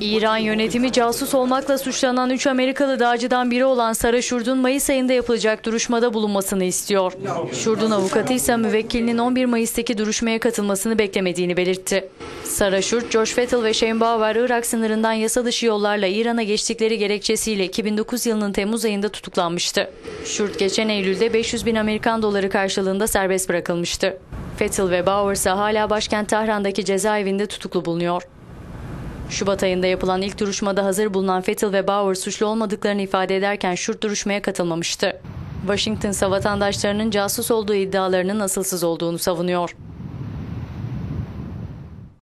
İran yönetimi casus olmakla suçlanan 3 Amerikalı dağcıdan biri olan Sara Şurd'un Mayıs ayında yapılacak duruşmada bulunmasını istiyor. Şurd'un avukatı ise müvekkilinin 11 Mayıs'taki duruşmaya katılmasını beklemediğini belirtti. Sara Şurd, George Fettel ve Shane Bauer Irak sınırından yasa dışı yollarla İran'a geçtikleri gerekçesiyle 2009 yılının Temmuz ayında tutuklanmıştı. Şurd geçen Eylül'de 500 bin Amerikan doları karşılığında serbest bırakılmıştı. Fettel ve Bauer ise hala başkent Tahran'daki cezaevinde tutuklu bulunuyor. Şubat ayında yapılan ilk duruşmada hazır bulunan Fettel ve Bauer suçlu olmadıklarını ifade ederken Şurt duruşmaya katılmamıştı. Washington ise vatandaşlarının casus olduğu iddialarının asılsız olduğunu savunuyor.